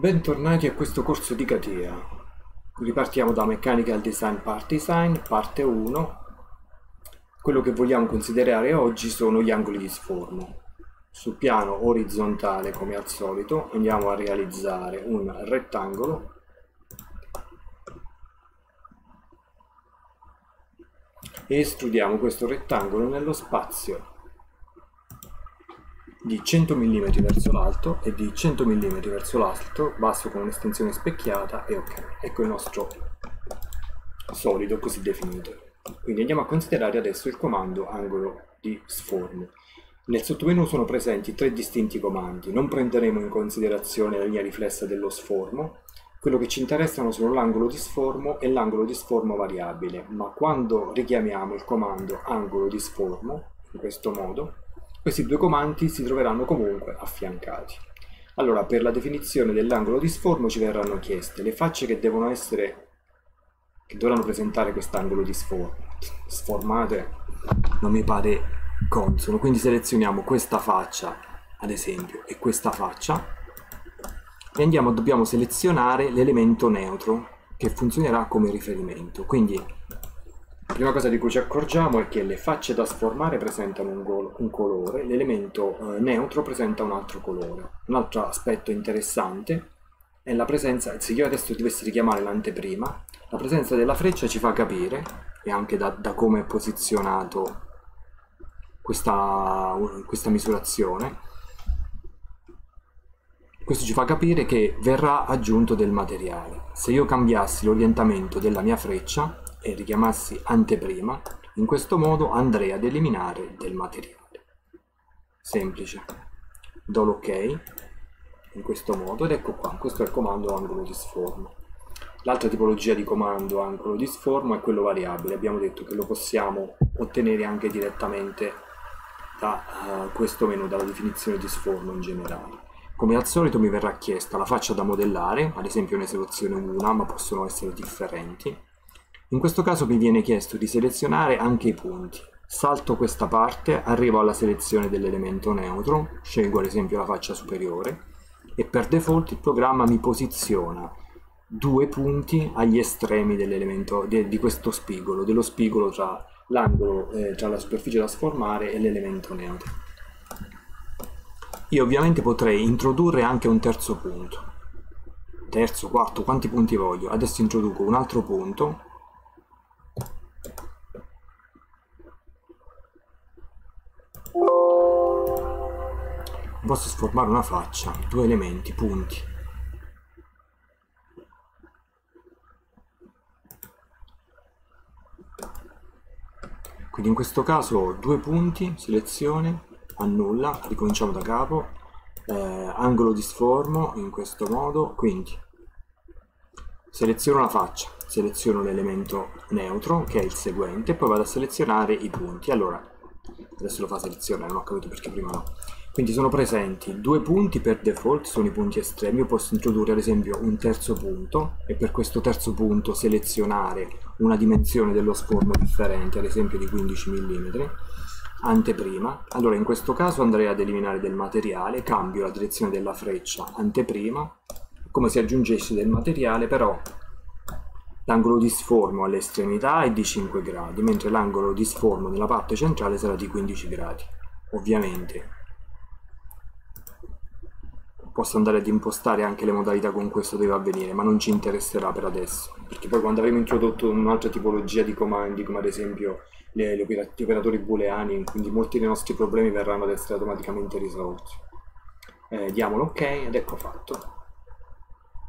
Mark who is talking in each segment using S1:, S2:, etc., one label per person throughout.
S1: Bentornati a questo corso di CATIA. Ripartiamo da Mechanical Design Part Design, parte 1. Quello che vogliamo considerare oggi sono gli angoli di sformo. Sul piano orizzontale, come al solito, andiamo a realizzare un rettangolo e estrudiamo questo rettangolo nello spazio di 100 mm verso l'alto e di 100 mm verso l'alto, basso con un'estensione specchiata e ok. Ecco il nostro solido così definito. Quindi andiamo a considerare adesso il comando angolo di sformo. Nel sottomenu sono presenti tre distinti comandi, non prenderemo in considerazione la linea riflessa dello sformo, quello che ci interessano sono l'angolo di sformo e l'angolo di sformo variabile, ma quando richiamiamo il comando angolo di sformo, in questo modo, questi due comandi si troveranno comunque affiancati. Allora, per la definizione dell'angolo di sformo ci verranno chieste le facce che devono essere che dovranno presentare quest'angolo di sformo. Sformate non mi pare consono, quindi selezioniamo questa faccia, ad esempio, e questa faccia e andiamo, dobbiamo selezionare l'elemento neutro che funzionerà come riferimento. Quindi la prima cosa di cui ci accorgiamo è che le facce da sformare presentano un, un colore, l'elemento eh, neutro presenta un altro colore. Un altro aspetto interessante è la presenza, se io adesso dovessi richiamare l'anteprima, la presenza della freccia ci fa capire, e anche da, da come è posizionato questa, questa misurazione, questo ci fa capire che verrà aggiunto del materiale. Se io cambiassi l'orientamento della mia freccia, e richiamassi anteprima, in questo modo andrei ad eliminare del materiale. Semplice. Do l'ok in questo modo ed ecco qua, questo è il comando angolo di sformo. L'altra tipologia di comando angolo di sformo è quello variabile, abbiamo detto che lo possiamo ottenere anche direttamente da uh, questo menu, dalla definizione di sformo in generale. Come al solito mi verrà chiesta la faccia da modellare, ad esempio ne seleziono una, ma possono essere differenti in questo caso mi viene chiesto di selezionare anche i punti. Salto questa parte, arrivo alla selezione dell'elemento neutro, scelgo ad esempio la faccia superiore e per default il programma mi posiziona due punti agli estremi dell'elemento di, di questo spigolo, dello spigolo tra l'angolo eh, tra la superficie da sformare e l'elemento neutro. Io ovviamente potrei introdurre anche un terzo punto. Terzo, quarto, quanti punti voglio? Adesso introduco un altro punto posso sformare una faccia, due elementi, punti. Quindi in questo caso ho due punti, selezione, annulla, ricominciamo da capo, eh, angolo di sformo in questo modo, quindi seleziono la faccia, seleziono l'elemento neutro che è il seguente, poi vado a selezionare i punti. Allora, adesso lo fa selezionare, non ho capito perché prima no. Quindi sono presenti due punti per default, sono i punti estremi, io posso introdurre ad esempio un terzo punto e per questo terzo punto selezionare una dimensione dello sformo differente, ad esempio di 15 mm, anteprima. Allora in questo caso andrei ad eliminare del materiale, cambio la direzione della freccia anteprima, come se aggiungessi del materiale, però l'angolo di sformo all'estremità è di 5 gradi, mentre l'angolo di sformo nella parte centrale sarà di 15 gradi. Ovviamente posso andare ad impostare anche le modalità con questo deve avvenire, ma non ci interesserà per adesso, perché poi quando avremo introdotto un'altra tipologia di comandi, come ad esempio le, le gli operatori booleani, quindi molti dei nostri problemi verranno ad essere automaticamente risolti. Eh, diamolo ok ed ecco fatto.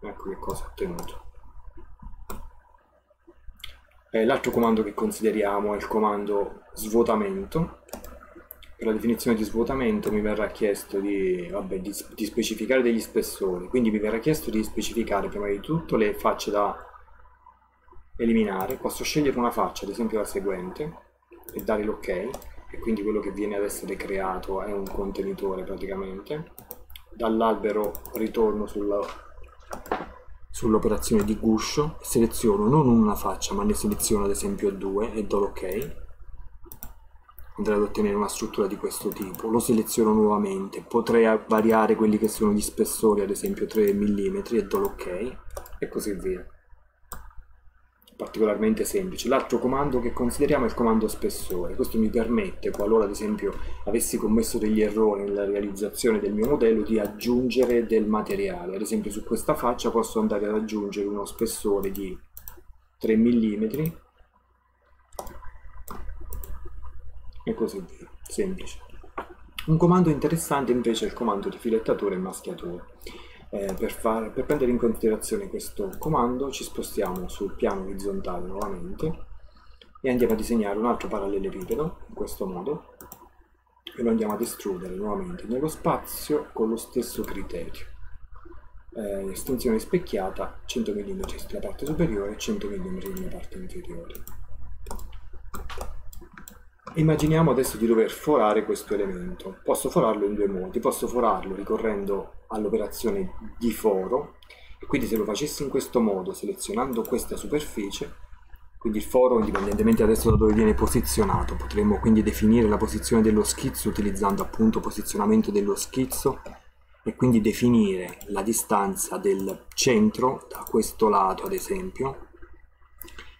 S1: Ecco che cosa ho ottenuto. Eh, L'altro comando che consideriamo è il comando svuotamento per la definizione di svuotamento mi verrà chiesto di, vabbè, di, di, specificare degli spessori, quindi mi verrà chiesto di specificare prima di tutto le facce da eliminare, posso scegliere una faccia, ad esempio la seguente, e dare l'ok, e quindi quello che viene ad essere creato è un contenitore praticamente, dall'albero ritorno sull'operazione di guscio, seleziono non una faccia ma ne seleziono ad esempio due e do l'ok, andrei ad ottenere una struttura di questo tipo, lo seleziono nuovamente, potrei variare quelli che sono gli spessori, ad esempio 3 mm e do l'ok e così via. Particolarmente semplice. L'altro comando che consideriamo è il comando spessore. Questo mi permette, qualora ad esempio avessi commesso degli errori nella realizzazione del mio modello, di aggiungere del materiale. Ad esempio su questa faccia posso andare ad aggiungere uno spessore di 3 mm e così via, semplice. Un comando interessante invece è il comando di filettatura e maschiatura. Eh, per, far, per, prendere in considerazione questo comando ci spostiamo sul piano orizzontale nuovamente e andiamo a disegnare un altro parallelepipedo in questo modo e lo andiamo ad estrudere nuovamente nello spazio con lo stesso criterio. Eh, estensione specchiata 100 mm nella parte superiore e 100 mm nella parte inferiore. Immaginiamo adesso di dover forare questo elemento. Posso forarlo in due modi. Posso forarlo ricorrendo all'operazione di foro e quindi se lo facessi in questo modo, selezionando questa superficie, quindi il foro indipendentemente adesso da dove viene posizionato, potremmo quindi definire la posizione dello schizzo utilizzando appunto posizionamento dello schizzo e quindi definire la distanza del centro da questo lato ad esempio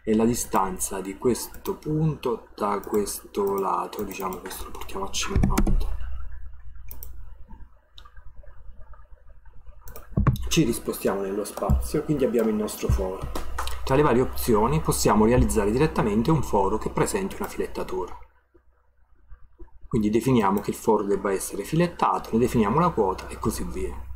S1: e la distanza di questo punto da questo lato diciamo questo lo portiamo a 50 ci rispostiamo nello spazio quindi abbiamo il nostro foro. Tra le varie opzioni possiamo realizzare direttamente un foro che presenti una filettatura. Quindi definiamo che il foro debba essere filettato ne definiamo la quota e così via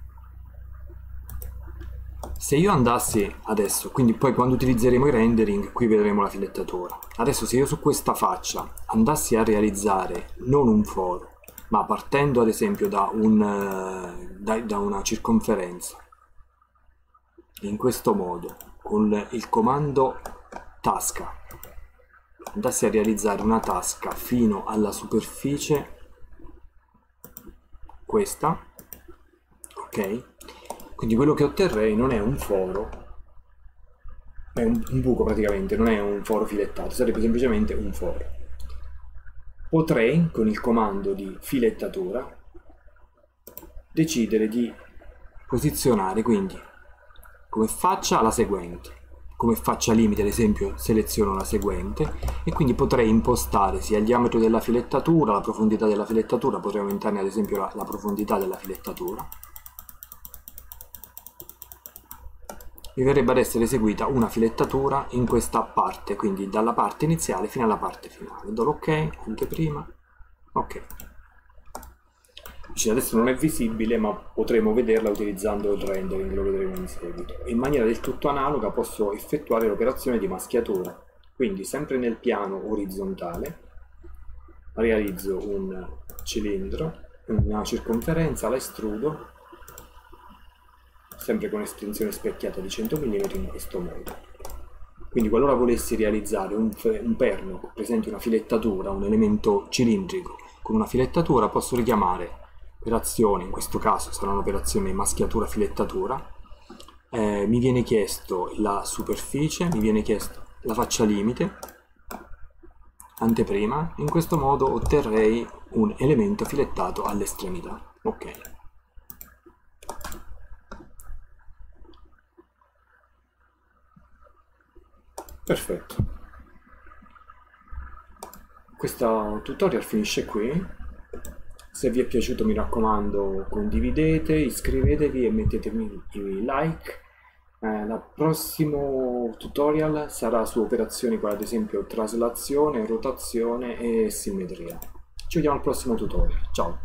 S1: se io andassi adesso, quindi poi quando utilizzeremo i rendering, qui vedremo la filettatura. Adesso se io su questa faccia andassi a realizzare non un foro, ma partendo ad esempio da, un, eh, da, da una circonferenza, in questo modo, con il comando tasca, andassi a realizzare una tasca fino alla superficie, questa, ok? Quindi quello che otterrei non è un foro, è un, un buco praticamente, non è un foro filettato, sarebbe semplicemente un foro. Potrei, con il comando di filettatura, decidere di posizionare quindi come faccia la seguente come faccia limite ad esempio seleziono la seguente e quindi potrei impostare sia il diametro della filettatura, la profondità della filettatura, potrei aumentarne ad esempio la, la profondità della filettatura mi verrebbe ad essere eseguita una filettatura in questa parte, quindi dalla parte iniziale fino alla parte finale. Do l'ok, anteprima, ok. Adesso non è visibile, ma potremo vederla utilizzando il rendering, lo vedremo in seguito. In maniera del tutto analoga posso effettuare l'operazione di maschiatura. Quindi sempre nel piano orizzontale realizzo un cilindro, una circonferenza, la estrudo sempre con estensione specchiata di 100 mm in questo modo. Quindi qualora volessi realizzare un, un perno presente una filettatura, un elemento cilindrico con una filettatura, posso richiamare operazione, in questo caso sarà un'operazione maschiatura-filettatura, eh, mi viene chiesto la superficie, mi viene chiesto la faccia limite, anteprima, in questo modo otterrei un elemento filettato all'estremità. Ok. Perfetto. Questo tutorial finisce qui. Se vi è piaciuto mi raccomando condividete, iscrivetevi e mettetemi i like. Eh, il prossimo tutorial sarà su operazioni come ad esempio traslazione, rotazione e simmetria. Ci vediamo al prossimo tutorial. Ciao!